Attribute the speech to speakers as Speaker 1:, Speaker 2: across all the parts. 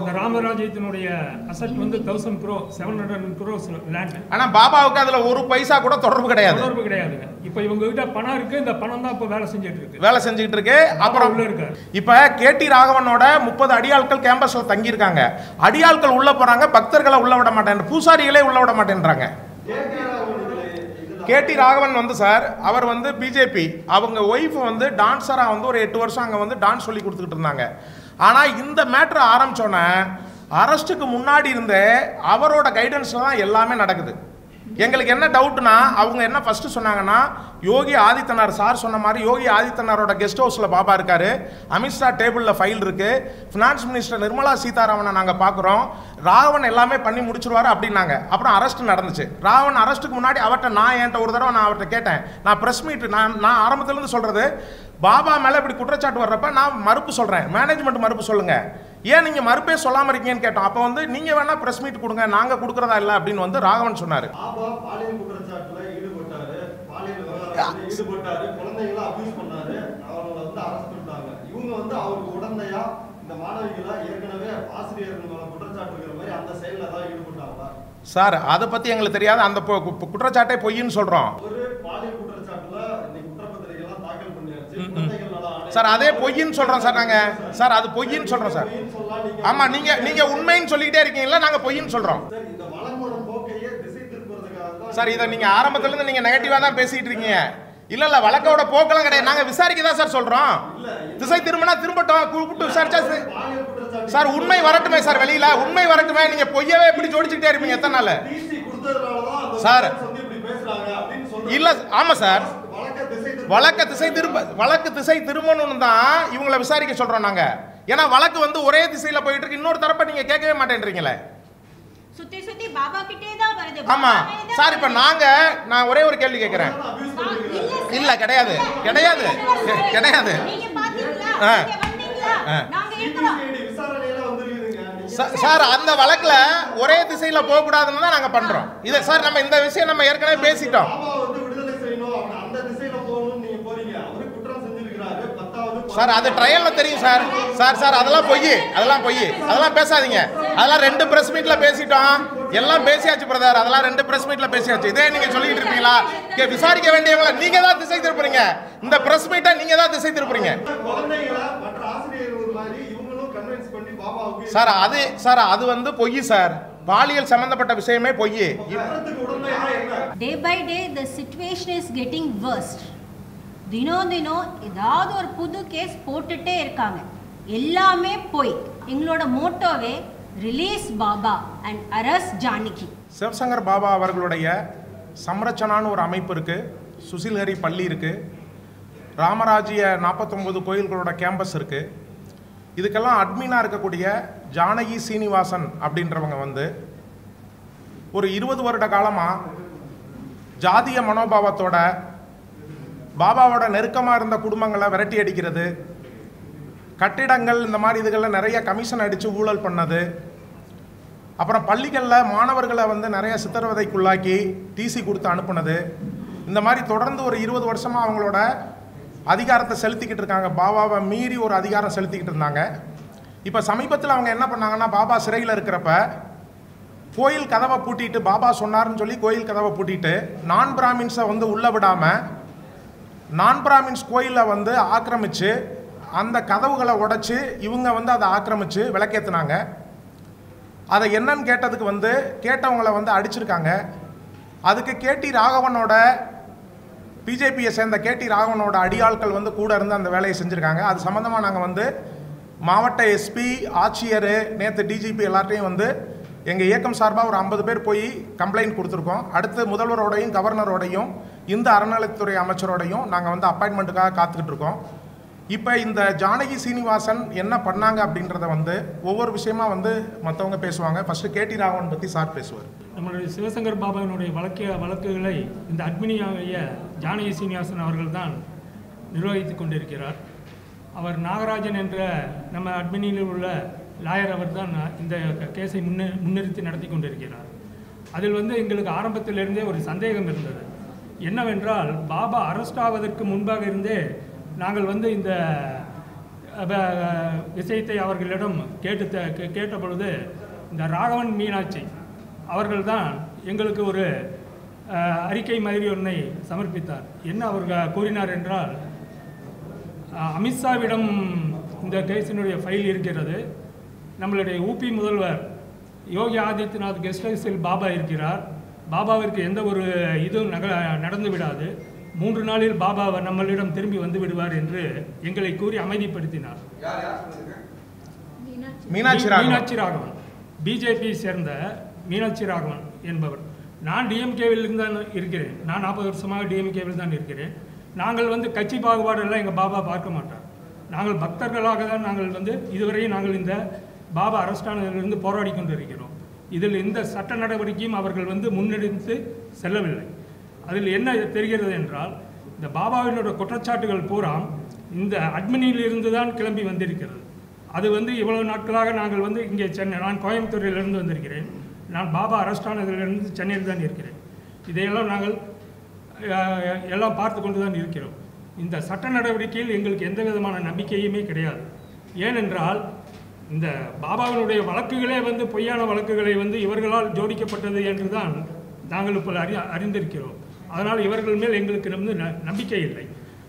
Speaker 1: அந்த ராமராஜ்யத்தினுடைய அசட் வந்து thousand crore seven hundred crores land
Speaker 2: ஆனா பாபாவுக்கு அதுல ஒரு பைசா கூட தொடர்பு கிடையாது.
Speaker 1: தொடர்பு கிடையாதுங்க. இப்போ இவங்க கிட்ட பணம் இருக்கு இந்த பணம் தான் இப்போ வேலை செஞ்சுட்டு இருக்கு.
Speaker 2: வேலை செஞ்சுக்கிட்டு இருக்கு. அப்புறம்
Speaker 1: உள்ள இருக்காரு.
Speaker 2: இப்ப கேடி ராகவனோட முப்பது அடியாட்கள் கேம்பஸ்ல தங்கி இருக்காங்க அடியாட்கள் உள்ள போறாங்க பக்தர்களை உள்ள விட மாட்டேன் பூசாரிகளே உள்ள விட மாட்டேன்றாங்க. கேடி ராகவன் வந்து சார் அவர் வந்து பிஜேபி. அவங்க ஒய்ஃப் வந்து டான்ஸரா வந்து ஒரு எட்டு வருஷம் அங்க வந்து டான்ஸ் சொல்லி கொடுத்துக்கிட்டு இருந்தாங்க. ஆனால் இந்த மேட்ரு ஆரம்பிச்சோன்னே அரெஸ்ட்டுக்கு முன்னாடி இருந்தே அவரோட கைடன்ஸில் தான் எல்லாமே நடக்குது. எங்களுக்கு என்ன டவுட்னா அவங்க என்ன ஃபர்ஸ்ட் சொன்னாங்கன்னா யோகி ஆதித்யநாத் சார் சொன்ன மாதிரி யோகி ஆதித்யநாரோட கெஸ்ட் ஹவுஸில் பாபா இருக்காரு. அமித்ஷா டேபிளில் ஃபைல் இருக்கு. ஃபினான்ஸ் மினிஸ்டர் நிர்மலா சீதாராமனை நாங்கள் பார்க்குறோம் ராவன் எல்லாமே பண்ணி முடிச்சிருவாரு அப்படின்னாங்க. அப்புறம் அரெஸ்ட் நடந்துச்சு. ராவன் அரெஸ்ட்டுக்கு முன்னாடி அவர்கிட்ட நான் என்கிட்ட ஒரு தடவை நான் அவர்கிட்ட கேட்டேன். நான் ப்ரெஸ் மீட் நான் நான் ஆரம்பத்துலேருந்து சொல்கிறது பாபா மேலே இப்படி குற்றச்சாட்டு வர்றப்ப நான் மறுப்பு சொல்கிறேன் மேனேஜ்மெண்ட் மறுப்பு சொல்லுங்கள் ஏன் நீங்க மறுப்பே சொல்லாம இருக்கீங்கன்னு கேட்டோம். அப்போ வந்து நீங்க வேணா பிரஸ் மீட் கொடுங்க நாங்க கொடுக்கறதா இல்ல அப்படின்னு வந்து ராகவன் சொன்னாரு. சார் அதை பத்தி எங்களுக்கு தெரியாது. அந்த குற்றச்சாட்டே பொய்ன்னு சொல்றோம். சார் அதே பொய்ன்னு சொல்றோம் சார் நாங்க. சார் அது பொய்ன்னு சொல்றோம் சார்.
Speaker 3: பொய்ன்னு சொல்லலாம் நீங்க
Speaker 2: ஆமா நீங்க நீங்க உண்மைன்னு சொல்லிக்கிட்டே இருக்கீங்களா நாங்க பொய்ன்னு சொல்றோம்.
Speaker 3: சார்
Speaker 2: இதை நீங்க ஆரம்பத்துல இருந்து நீங்க நெகட்டிவா தான் பேசிட்டு இருக்கீங்க. இல்ல இல்ல வழக்கோட போக்கெல்லாம் கிடையாது. நாங்க விசாரிக்க தான் சார் சொல்றோம். திசை திரும்பினா திரும்பட்டும் கூப்பிட்டு விசாரிச்சா சரி. உண்மை வரட்டுமே சார் வெளியில. உண்மை வரட்டுமே. நீங்க பொய்யவே இப்படி ஜோடிச்சுக்கிட்டே இருப்பீங்க எத்தனை நாள்? சார். இல்ல ஆமா சார்.
Speaker 3: வழக்க திசை திருப்ப
Speaker 2: வழக்க திசை திரும்ப வழக்கு திசை திரும்பணும்னு தான் இவங்களை விசாரிக்க சொல்றோம் நாங்க. ஏன்னா வழக்கு வந்து ஒரே திசையில போயிட்டு இருக்கு. இன்னொரு தரப்ப நீங்க கேட்கவே மாட்டேன்றீங்களே.
Speaker 4: சுத்தி சுத்தி பாபா கிட்டே தான் வருது.
Speaker 2: ஆமா. சார் இப்ப நாங்க நான் ஒரே ஒரு கேள்வி கேட்கிறேன்.
Speaker 4: இல்ல
Speaker 2: கிடையாது. கிடையாது. கிடையாது. சார் அந்த வழக்குல ஒரே திசையில போக கூடாதுன்னு தான் நாங்க பண்றோம். இத சார் நம்ம இந்த விஷயம் நம்ம ஏற்கனவே பேசிட்டோம்
Speaker 3: பாபா வந்து விடுதலை செய்யணும் அப்படி அந்த திசையில போகணும்னு நீங்க போறீங்க அவரு குற்றம் செஞ்சிருக்கிறாரு பத்தாவது
Speaker 2: சார் அது ட்ரையல்ல தெரியும் சார். சார் சார் அதெல்லாம் பொய். அதெல்லாம் பொய். அதெல்லாம் பேசாதீங்க. அதெல்லாம் ரெண்டு பிரஸ் மீட்ல பேசிட்டோம். எல்லாம் பேசியாச்சு பிரதர் அதெல்லாம் ரெண்டு பிரஸ் மீட்ல பேசியாச்சு. இதே நீங்க சொல்லிட்டு இருக்கீங்களா? இங்க விசாரிக்க வேண்டியவங்கள நீங்க தான் திசை திருப்புறீங்க. இந்த பிரஸ் மீட்டை நீங்க தான் திசை திருப்புறீங்க.
Speaker 3: குழந்தைகளை மற்ற ஆசிரியர்கள் மாதிரி இவங்களும் கன்வின்ஸ் பண்ணி பாபாவுக்கு
Speaker 2: சார் அது சார் அது வந்து பொய் சார். பாலியல் சம்பந்தப்பட்ட விஷயமே பொய்.
Speaker 4: Day by day the situation is getting worst தினம் தினம் ஏதாவது ஒரு புது கேஸ் போட்டுட்டே இருக்காங்க. எல்லாமே போய். எங்களோட மோட்டோவே release Baba and arrest Janaki
Speaker 2: Sivasankar Baba அவர்களுடைய சம்ரச்சனான்னு ஒரு அமைப்பு இருக்கு. சுசில்ஹரி பள்ளி இருக்கு. ராமராஜ்ய நாற்பத்தொம்பது கோயில்களோட கேம்பஸ் இருக்கு. இதுக்கெல்லாம் அட்மினாக இருக்கக்கூடிய ஜானகி சீனிவாசன் அப்படின்றவங்க வந்து ஒரு இருபது வருட காலமாக ஜாதிய மனோபாவத்தோட பாபாவோட நெருக்கமாக இருந்த குடும்பங்களை விரட்டி அடிக்கிறது. கட்டிடங்கள் இந்த மாதிரி இதுகளில் நிறைய கமிஷன் அடித்து ஊழல் பண்ணது. அப்புறம் பள்ளிகளில் மாணவர்களை வந்து நிறைய சித்திரவதைக்குள்ளாக்கி டிசி கொடுத்து அனுப்புனது. இந்த மாதிரி தொடர்ந்து ஒரு இருபது வருஷமாக அவங்களோட அதிகாரத்தை செலுத்திக்கிட்டு இருக்காங்க. பாபாவை மீறி ஒரு அதிகாரம் செலுத்திக்கிட்டு இருந்தாங்க. இப்போ சமீபத்தில் அவங்க என்ன பண்ணாங்கன்னா பாபா சிறையில் இருக்கிறப்ப கோயில் கதவை பூட்டிட்டு பாபா சொன்னார்னு சொல்லி கோயில் கதவை பூட்டிட்டு நான் பிராமின்ஸை வந்து உள்ளே விடாமல் நான் பிராமின்ஸ் கோயிலை வந்து ஆக்கிரமிச்சு அந்த கதவுகளை உடைச்சி இவங்க வந்து அதை ஆக்கிரமிச்சு விளக்கேத்துனாங்க. அதை என்னன்னு கேட்டதுக்கு வந்து கேட்டவங்களை வந்து அடிச்சிருக்காங்க. அதுக்கு கேடி ராகவனோட பிஜேபியை சேர்ந்த கேடி ராகவனோட அடியாட்கள் வந்து கூட இருந்து அந்த வேலையை செஞ்சுருக்காங்க. அது சம்மந்தமாக நாங்கள் வந்து மாவட்ட எஸ்பி ஆட்சியர் நேற்று டிஜிபி எல்லார்ட்டையும் வந்து எங்கள் இயக்கம் சார்பாக ஒரு ஐம்பது பேர் போய் கம்ப்ளைண்ட் கொடுத்துருக்கோம். அடுத்து முதல்வரோடையும் கவர்னரோடையும் இந்த அறநிலைத்துறை அமைச்சரோடையும் நாங்கள் வந்து அப்பாயின்மெண்ட்டுக்காக காத்துக்கிட்டு இருக்கோம். இப்போ இந்த ஜானகி சீனிவாசன் என்ன பண்ணாங்க அப்படின்றத வந்து ஒவ்வொரு விஷயமா வந்து மற்றவங்க பேசுவாங்க. ஃபஸ்ட்டு கேடி ராகவன் பற்றி சார் பேசுவார்.
Speaker 1: நம்மளுடைய சிவசங்கர் பாபாவினுடைய வழக்கு வழக்குகளை இந்த அட்மினியாகிய ஜானகி சீனிவாசன் அவர்கள் தான் நிர்வகித்து கொண்டிருக்கிறார். அவர் நாகராஜன் என்ற நம்ம அட்மினியில் உள்ள லாயர் அவர் தான் இந்த கேஸை முன்னே முன்னிறுத்தி நடத்தி கொண்டிருக்கிறார். அதில் வந்து எங்களுக்கு ஆரம்பத்திலிருந்தே ஒரு சந்தேகம் இருந்தது. என்னவென்றால் பாபா அரெஸ்ட் ஆவதற்கு முன்பாக இருந்தே நாங்கள் வந்து இந்த விஷயத்தை அவர்களிடம் கேட்டு கே- கேட்ட பொழுது இந்த ராகவன் மீனாட்சி அவர்கள்தான் எங்களுக்கு ஒரு அறிக்கை மாதிரி ஒன்றை சமர்ப்பித்தார். என்ன அவர்கள் கூறினார் என்றால் அமித்ஷாவிடம் இந்த கேஸினுடைய ஃபைல் இருக்கிறது. நம்மளுடைய ஊபி முதல்வர் யோகி ஆதித்யநாத் கெஸ்ட் ஹவுஸில் பாபா இருக்கிறார். பாபாவிற்கு எந்த ஒரு இதுவும் நக நடந்து விடாது மூன்று நாளில் பாபா நம்மளிடம் திரும்பி வந்து விடுவார் என்று எங்களை கூறி அமைதிப்படுத்தினார்.
Speaker 2: மீனாட்சி ராகவன்.
Speaker 1: மீனாட்சி ராகவன். பிஜேபியை சேர்ந்த மீனாட்சி ராகவன் என்பவர். நான் டிஎம்கேவில் தான் இருக்கிறேன். நான் நாற்பது வருஷமாக டிஎம்கேவில் தான் இருக்கிறேன். நாங்கள் வந்து கட்சி பாகுபாடெல்லாம் எங்கள் பாபா பார்க்க மாட்டார். நாங்கள் பக்தர்களாக தான் நாங்கள் வந்து இதுவரையும் நாங்கள் இந்த பாபா அரஸ்டானதிலிருந்து போராடி கொண்டிருக்கிறோம். இதில் எந்த சட்ட நடவடிக்கையும் அவர்கள் வந்து முன்னெடுத்து செல்லவில்லை. அதில் என்ன தெரிகிறது என்றால் இந்த பாபாவினோட குற்றச்சாட்டுகள் பூராம் இந்த அட்மினியிலிருந்து தான் கிளம்பி வந்திருக்கிறது. அது வந்து இவ்வளவு நாட்களாக நாங்கள் வந்து இங்கே சென்னை நான் கோயம்புத்தூரிலிருந்து வந்திருக்கிறேன். நான் பாபா அரஸ்டானதிலிருந்து சென்னையில் தான் இருக்கிறேன். இதையெல்லாம் நாங்கள் எல்லாம் பார்த்து கொண்டு தான் இருக்கிறோம். இந்த சட்ட நடவடிக்கையில் எங்களுக்கு எந்த விதமான நம்பிக்கையுமே கிடையாது. ஏனென்றால் இந்த பாபாவினுடைய வழக்குகளே வந்து பொய்யான வழக்குகளை வந்து இவர்களால் ஜோடிக்கப்பட்டது என்று தான் நாங்கள் இப்போ அறி அறிந்திருக்கிறோம். அதனால் இவர்கள் மேல் எங்களுக்கு வந்து ந- நம்பிக்கை இல்லை.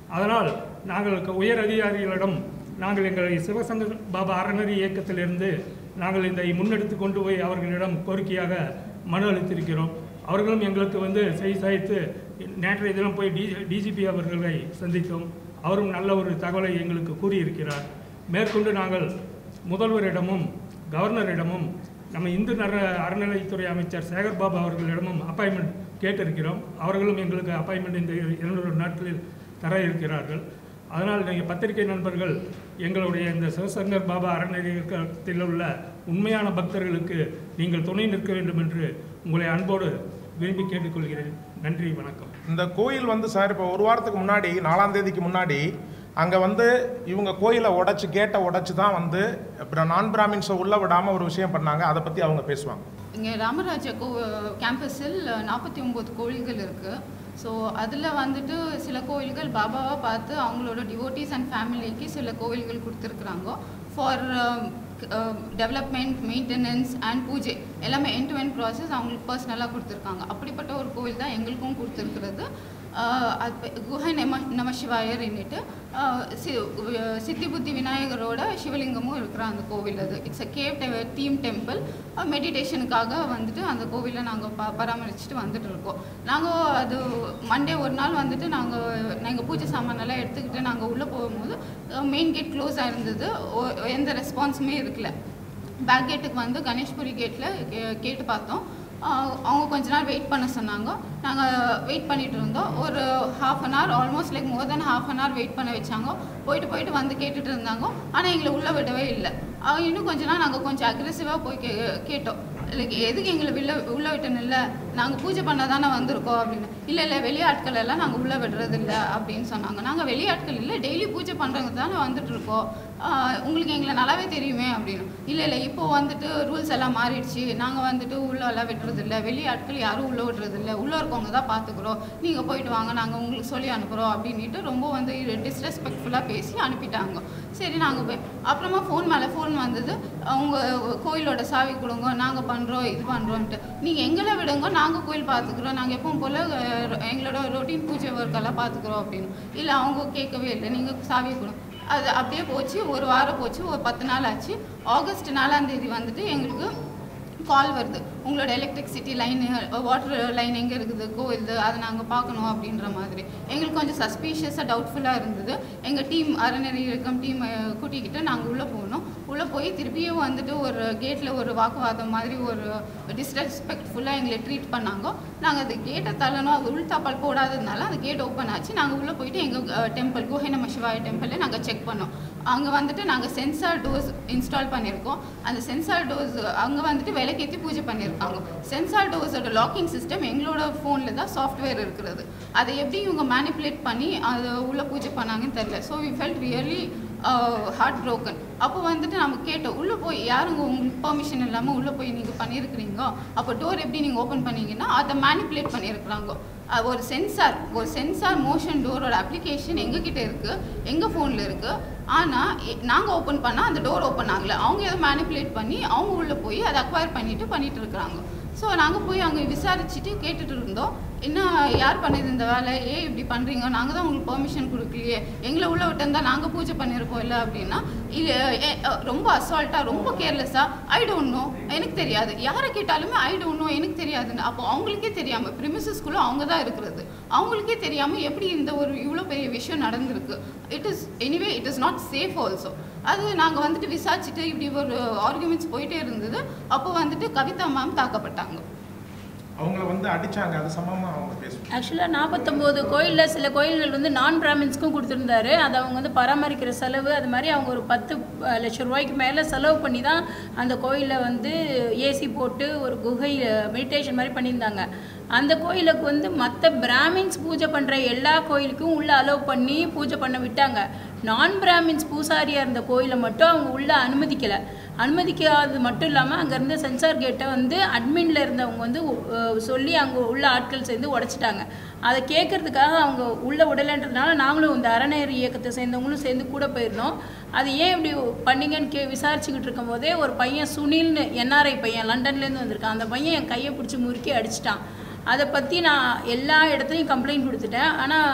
Speaker 1: அதனால் நாங்கள் உயர் அதிகாரிகளிடம் நாங்கள் எங்களை சிவசங்கர் பாபா அறநறி இயக்கத்திலிருந்து நாங்கள் இதை முன்னெடுத்து கொண்டு போய் அவர்களிடம் கோரிக்கையாக மனு அளித்திருக்கிறோம். அவர்களும் எங்களுக்கு வந்து செய் சாய்த்து நேற்றைய தினம் போய் டி டிஜிபி அவர்களை சந்தித்தோம். அவரும் நல்ல ஒரு தகவலை எங்களுக்கு கூறியிருக்கிறார். மேற்கொண்டு நாங்கள் முதல்வரிடமும் கவர்னரிடமும் நம்ம இந்து நர அறநிலைத்துறை அமைச்சர் சேகர்பாபு அவர்களிடமும் அப்பாயின்மெண்ட் கேட்டிருக்கிறோம். அவர்களும் எங்களுக்கு அப்பாயின்மெண்ட் இந்த இரண்டு நாட்களில் தர இருக்கிறார்கள். அதனால் நீங்கள் பத்திரிகை நண்பர்கள் எங்களுடைய இந்த சிவசங்கர் பாபா அறநிலையத்தில் உள்ள உண்மையான பக்தர்களுக்கு நீங்கள் துணை நிற்க வேண்டும் என்று உங்களை அன்போடு விரும்பி கேட்டுக்கொள்கிறேன். நன்றி வணக்கம்.
Speaker 2: இந்த கோயில் வந்து சார் இப்போ ஒரு வாரத்துக்கு முன்னாடி நாலாம் தேதிக்கு முன்னாடி அங்கே வந்து இவங்க கோயிலை உடச்சி கேட்டை உடச்சி தான் வந்து அப்புறம் நான் பிராமின்ஸை உள்ள விடாமல் ஒரு விஷயம் பண்ணாங்க. அதை பற்றி அவங்க பேசுவாங்க.
Speaker 5: இங்கே ராமராஜ கோ கேம்பஸில் நாற்பத்தி ஒம்பது கோயில்கள் இருக்குது ஸோ அதில் வந்துட்டு சில கோயில்கள் பாபாவாக பார்த்து அவங்களோட டிவோட்டிஸ் அண்ட் ஃபேமிலிக்கு சில கோயில்கள் கொடுத்துருக்குறாங்க. ஃபார் டெவலப்மெண்ட் மெயின்டெனன்ஸ் அண்ட் பூஜை எல்லாமே என் டு என் ப்ராசஸ் அவங்களுக்கு பர்சனலாக கொடுத்துருக்காங்க. அப்படிப்பட்ட ஒரு கோயில் தான் எங்களுக்கும் கொடுத்துருக்கிறது. குஹை நம நம சிவாயர்ன்னுட்டு சி சித்தி புத்தி விநாயகரோட சிவலிங்கமும் இருக்கிற அந்த கோவில் அது it's a cave theme temple மெடிடேஷனுக்காக வந்துட்டு அந்த கோவிலை நாங்கள் ப பராமரிச்சுட்டு வந்துட்டு இருக்கோம் நாங்கள் அது மண்டே ஒரு நாள் வந்துட்டு நாங்கள் நாங்கள் பூஜை சாமானெல்லாம் எடுத்துக்கிட்டு நாங்கள் உள்ளே போகும்போது மெயின் கேட் க்ளோஸ் ஆயிருந்தது எந்த ரெஸ்பான்ஸுமே இருக்கல பேக் கேட்டுக்கு வந்து கணேஷ்புரி கேட்டில் கேட்டு பார்த்தோம் அவங்க கொஞ்ச நாள் வெயிட் பண்ண சொன்னாங்க. நாங்கள் வெயிட் பண்ணிட்டு இருந்தோம். ஒரு half an hour almost like more then half an hour wait பண்ண வச்சாங்க. போயிட்டு போயிட்டு வந்து கேட்டுட்டு இருந்தாங்க. ஆனால் எங்களை உள்ளே விடவே இல்லை. அவங்க இன்னும் கொஞ்ச நாள் நாங்கள் கொஞ்சம் அக்ரெசிவாக போய் கே கேட்டோம். லைக் எதுக்கு எங்களை வெளில உள்ளே விட்டோன்னு இல்லை? நாங்கள் பூஜை பண்ண தானே வந்திருக்கோம் அப்படின்னு. இல்லை இல்லை வெளியாட்கள் எல்லாம் நாங்கள் உள்ளே விடுறது இல்லை அப்படின்னு சொன்னாங்க. நாங்கள் வெளியாட்கள் இல்லை டெய்லி பூஜை பண்ணுறவங்க தானே வந்துட்டு இருக்கோம். உங்களுக்கு எங்களை நல்லாவே தெரியுமே அப்படின்னு. இல்லை இல்லை இப்போ வந்துட்டு ரூல்ஸ் எல்லாம் மாறிடுச்சு. நாங்கள் வந்துட்டு உள்ளே எல்லாம் வெளி ஆட்கள் யாரும் உள்ளே விட்டுறதில்ல. உள்ளே இருக்கவங்க தான் பார்த்துக்குறோம் நீங்கள் போயிட்டு வாங்க. நாங்கள் உங்களுக்கு சொல்லி அனுப்புகிறோம் அப்படின்ட்டு ரொம்ப வந்து டிஸ்ரெஸ்பெக்ட்ஃபுல்லாக பேசி அனுப்பிட்டாங்க. சரி நாங்கள் போய் அப்புறமா ஃபோன் மேலே ஃபோன் வந்தது. அவங்க கோயிலோட சாவி கொடுங்க. நாங்கள் பண்ணுறோம் இது பண்ணுறோன்ட்டு நீங்கள் எங்களை விடுங்க. நாங்கள் கோயில் பார்த்துக்குறோம் நாங்கள் எப்பவும் போல் எங்களோட ரொட்டீன் பூஜை ஒர்க்கெல்லாம் பார்த்துக்குறோம் அப்படின்னு. இல்லை அவங்க கேட்கவே இல்லை. நீங்கள் சாவி கொடுங்க. அது அப்படியே போச்சு ஒரு வாரம் போச்சு ஒரு பத்து நாள் ஆச்சு. ஆகஸ்ட் நாலாம் தேதி வந்துட்டு எங்களுக்கு கால் வருது. உங்களோட எலக்ட்ரிசிட்டி லைன் வாட்டர் லைன் எங்கே இருக்குது கோவிலுது அதை நாங்கள் பார்க்கணும் அப்படின்ற மாதிரி. எங்களுக்கு கொஞ்சம் சஸ்பீஷியஸாக டவுட்ஃபுல்லாக இருந்தது. எங்கள் டீம் அறநெறி இயக்கம் டீம் கூட்டிக்கிட்டு நாங்கள் உள்ளே போனோம். உள்ளே போய் திருப்பியும் வந்துட்டு ஒரு கேட்டில் ஒரு வாக்குவாதம் மாதிரி ஒரு டிஸ்ரெஸ்பெக்ட்ஃபுல்லாக எங்களை ட்ரீட் பண்ணாங்க. நாங்கள் அந்த கேட்டை தள்ளணும். அது உள்தாப்பால் போடாததுனால அந்த கேட் ஓப்பன் ஆச்சு. நாங்கள் உள்ளே போயிட்டு எங்கள் டெம்பிள் குஹை நம சிவாய டெம்பிளில் நாங்கள் செக் பண்ணோம். அங்கே வந்துட்டு நாங்கள் சென்சார் டோஸ் இன்ஸ்டால் பண்ணியிருக்கோம் அந்த சென்சார் டோஸ் அங்கே வந்துட்டு விலைக்கேற்றி பூஜை பண்ணியிருக்காங்க சென்சார் டோர்ஸோட லாக்கிங் சிஸ்டம் எங்களோட ஃபோனில் தான் சாஃப்ட்வேர் இருக்கிறது. அதை எப்படி இவங்க மேனிப்புலேட் பண்ணி அதை உள்ளே பூஜை பண்ணாங்கன்னு தெரில so we felt really heart broken அப்போ வந்துட்டு நம்ம கேட்டோம் உள்ளே போய் யாருங்க உங்களுக்கு பர்மிஷன் இல்லாமல் உள்ளே போய் நீங்கள் பண்ணியிருக்கிறீங்க அப்போ டோர் எப்படி நீங்கள் ஓப்பன் பண்ணீங்கன்னா அதை மேனிப்புலேட் பண்ணியிருக்கிறாங்க ஒரு சென்சார் ஒரு சென்சார் மோஷன் டோரோட அப்ளிகேஷன் எங்ககிட்ட இருக்குது எங்கள் ஃபோனில் இருக்குது ஆனால் நாங்கள் ஓப்பன் பண்ணால் அந்த டோர் ஓப்பன் ஆகலை. அவங்க எதை மேனிப்புலேட் பண்ணி அவங்க உள்ளே போய் அதை அக்வயர் பண்ணிவிட்டு பண்ணிகிட்டு இருக்கிறாங்க. ஸோ நாங்கள் போய் அங்கே விசாரிச்சுட்டு கேட்டுட்டு இருந்தோம். என்ன யார் பண்ணுது இந்த வேலை? ஏன் இப்படி பண்ணுறீங்க நாங்கள் தான் உங்களுக்கு பெர்மிஷன் கொடுக்கலையே. எங்களை உள்ள விட்டிருந்தா நாங்கள் பூஜை பண்ணியிருப்போம் இல்லை அப்படின்னா இது ரொம்ப அசால்ட்டாக ரொம்ப கேர்லெஸ்ஸாக ஐ டோன்ட் நோ எனக்கு தெரியாது. யாரை கேட்டாலுமே ஐ டோன்ட் நோ எனக்கு தெரியாதுன்னு அப்போ அவங்களுக்கே தெரியாமல் ப்ரிமிசஸ்குள்ளே அவங்க தான் இருக்கிறது. அவங்களுக்கே தெரியாமல் எப்படி இந்த ஒரு இவ்வளோ பெரிய விஷயம் நடந்திருக்கு? It is anyway it is not safe also அது நாங்கள் வந்துட்டு விசாரிச்சுட்டு இப்படி ஒரு ஆர்குமெண்ட்ஸ் போயிட்டே இருந்தது. அப்போ வந்துட்டு கவிதா மேம் தாக்கப்பட்டாங்க.
Speaker 2: அவங்கள வந்து அடிச்சாங்க. அது சம்பவமா அவங்க பேசுவாங்க
Speaker 6: ஆக்சுவலாக நாற்பத்தொம்போது கோயிலில் சில கோயில்கள் வந்து நான் பிராமின்ஸ்க்கும் கொடுத்துருந்தாரு. அது அவங்க வந்து பராமரிக்கிற செலவு அது மாதிரி அவங்க ஒரு பத்து லட்சம் ரூபாய்க்கு மேலே செலவு பண்ணி தான் அந்த கோயிலில் வந்து ஏசி போட்டு ஒரு குகை மெடிடேஷன் மாதிரி பண்ணியிருந்தாங்க. அந்த கோயிலுக்கு வந்து மற்ற பிராமின்ஸ் பூஜை பண்ணுற எல்லா கோயிலுக்கும் உள்ளே அலோவ் பண்ணி பூஜை பண்ண விட்டாங்க. நான் பிராமின்ஸ் பூசாரியாக இருந்த கோயிலை மட்டும் அவங்க உள்ளே அனுமதிக்கலை. அனுமதிக்காதது மட்டும் இல்லாமல் அங்கேருந்து சென்சார் கேட்டை வந்து அட்மின்ல இருந்தவங்க வந்து சொல்லி அங்கே உள்ள ஆட்கள் சேர்ந்து உடைச்சிட்டாங்க. அதை கேட்கறதுக்காக அவங்க உள்ள விடலைன்றதுனால நாங்களும் இந்த அறநேர் இயக்கத்தை சேர்ந்தவங்களும் சேர்ந்து கூட போயிருந்தோம். அது ஏன் இப்படி பண்ணீங்கன்னு கே விசாரிச்சுக்கிட்டு இருக்கும் போதே ஒரு பையன் சுனில்னு என்ஆர்ஐ பையன் லண்டன்லேருந்து வந்திருக்கான். அந்த பையன் என் கையை பிடிச்சி முறுக்கி அடிச்சிட்டான். அதை பற்றி நான் எல்லா இடத்துலையும் கம்ப்ளைண்ட் கொடுத்துட்டேன். ஆனால்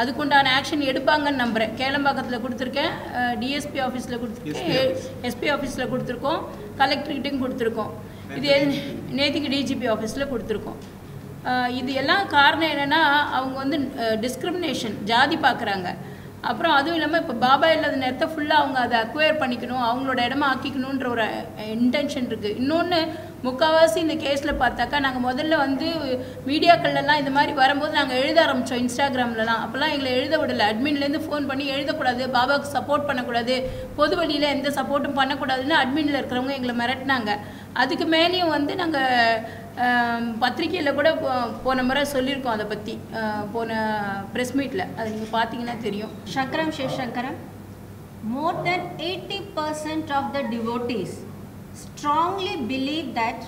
Speaker 6: அதுக்குண்டான ஆக்ஷன் எடுப்பாங்கன்னு நம்புகிறேன் கேளம்பாக்கத்தில் கொடுத்துருக்கேன். டிஎஸ்பி ஆஃபீஸில் கொடுத்துருக்கேன். எஸ்பி ஆஃபீஸில் கொடுத்துருக்கோம். கலெக்டர்கிட்டையும் கொடுத்துருக்கோம். இது நேத்திக்கு டிஜிபி ஆஃபீஸில் கொடுத்துருக்கோம். இது எல்லாம் காரணம் என்னென்னா அவங்க வந்து டிஸ்கிரிமினேஷன் ஜாதி பார்க்குறாங்க அப்புறம் அதுவும் இல்லாமல் இப்போ பாபா இல்லாத நேரத்தை ஃபுல்லாக அவங்க அதை அக்வயர் பண்ணிக்கணும் அவங்களோட இடமா ஆக்கிக்கணுன்ற ஒரு இன்டென்ஷன் இருக்குது இன்னொன்று முக்கால்வாசி இந்த கேஸில் பார்த்தாக்கா நாங்கள் முதல்ல வந்து மீடியாக்கள்லாம் இந்த மாதிரி வரும்போது நாங்கள் எழுத ஆரம்பித்தோம் இன்ஸ்டாகிராம்லலாம் அப்போல்லாம் எங்களை எழுத விடலை. அட்மின்லேருந்து ஃபோன் பண்ணி எழுதக்கூடாது பாபாவுக்கு சப்போர்ட் பண்ணக்கூடாது பொது வழியில் எந்த சப்போர்ட்டும் பண்ணக்கூடாதுன்னு அட்மினில் இருக்கிறவங்க எங்களை மிரட்டினாங்க. அதுக்கு மேலேயும் வந்து நாங்கள் பத்திரிக்கையில் கூட போன முறை சொல்லியிருக்கோம் அதை பற்றி போன ப்ரெஸ் மீட்டில் அது நீங்கள் பார்த்தீங்கன்னா தெரியும்
Speaker 4: Shankaram Shivashankaram more than 80% of the devotees strongly believe that